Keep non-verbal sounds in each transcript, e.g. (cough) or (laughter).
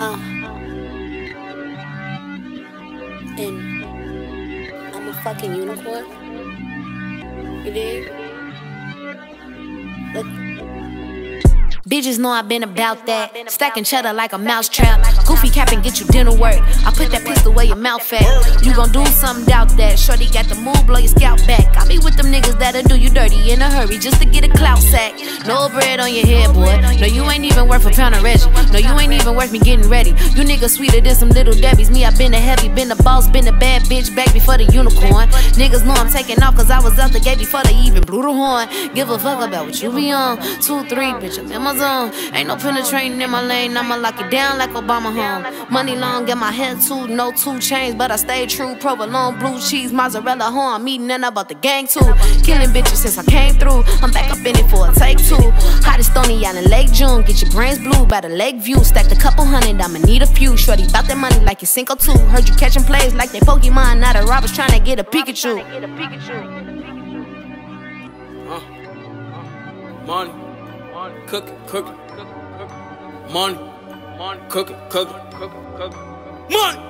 Uh. And I'm a fucking unicorn. You dig? Like. Bitches know I've been about that. Stacking cheddar like a mousetrap. Goofy cap and get you dinner work. I put that pistol where your mouth at. You gon' do something, doubt that. Shorty got the move, blow your scalp back. I be with them niggas that'll do you dirty in a hurry just to get a clout sack. No bread on your head, boy. No, you ain't even worth a pound of Reggie. No, you ain't even worth me getting ready. You niggas sweeter than some little Debbie's. Me, I been a heavy, been a boss, been a bad bitch back before the unicorn. Niggas know I'm taking off cause I was out the gate before they even blew the horn. Give a fuck about what you be on. Two, three, bitch, I'm in my Ain't no penetrating in my lane, I'ma lock it down like Obama home. Money long, get my head too, no two chains, but I stay true. Provolone, blue cheese, mozzarella, horn, meeting and about the gang too. Killing bitches since I came through. I'm back up in it for a take two. Hottest Stony Island, Lake June. Get your brains blue by the lake view. Stacked a couple hundred, I'ma need a few. Shorty bout that money like it's Cinco two. Heard you catching plays like they Pokemon. Not a robbers trying to get a Pikachu. Money, cooking, cooking, money, money, cooking, cooking, cooking, cooking, money,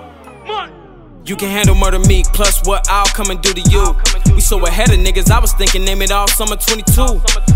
money. You can handle murder me, plus what I'll come and do to you. We so ahead of niggas, I was thinking name it all summer 22.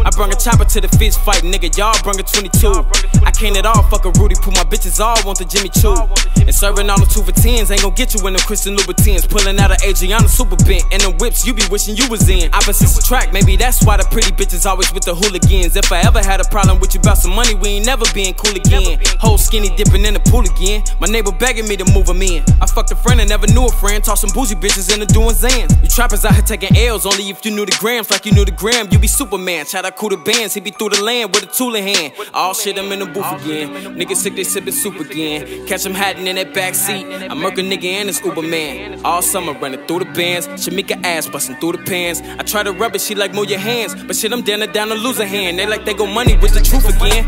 I brung a chopper to the fist fight, nigga, y'all brung a 22. I can't at all fuck a Rudy, put my bitches all want the Jimmy Choo. And serving all the two for tens ain't gon' get you in the Christian Louboutins. Pulling out of Adriana super bent, and the whips you be wishing you was in. Opposites attract, maybe that's why the pretty bitches always with the hooligans. If I ever had a problem with you about some money, we ain't never being cool again. Whole skinny dipping in the pool again. My neighbor begging me to move him in. I fucked a friend and never knew a friend. Tossing bougie bitches into doing Xans. You trappers out here taking L's only if you knew the grams. Like you knew the gram, you be Superman. Shout out cool the bands, he be through the land with a tool in hand. All shit, I'm in the booth again. Niggas sick, they sippin' soup again. Catch him hiding in that back seat. I murk a nigga and his Uber man. All summer running through the bands. Shamika ass busting through the pants. I try to rub it, she like move your hands. But shit, I'm down to down to lose a hand. They like they go money with the truth again.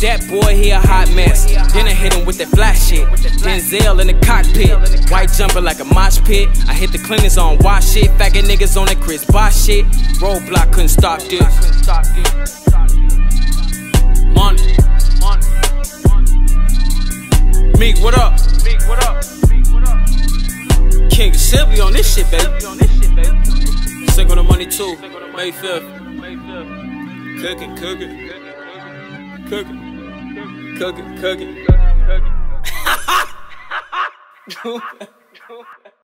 That boy, he a hot mess. Then I hit him with that flash Denzel in the cockpit. White jumper like a mosh pit. I hit the cleaners on wash shit. Faggot niggas on that Chris Bosh shit. Roadblock couldn't stop this. Money. Meek, what up? Meek, what up? King Sibley on this shit, baby. Single the money too. May 5th. Cooking, cooking. Cooking. Cooking, cooking. Cooking. 抽 (laughs) 啊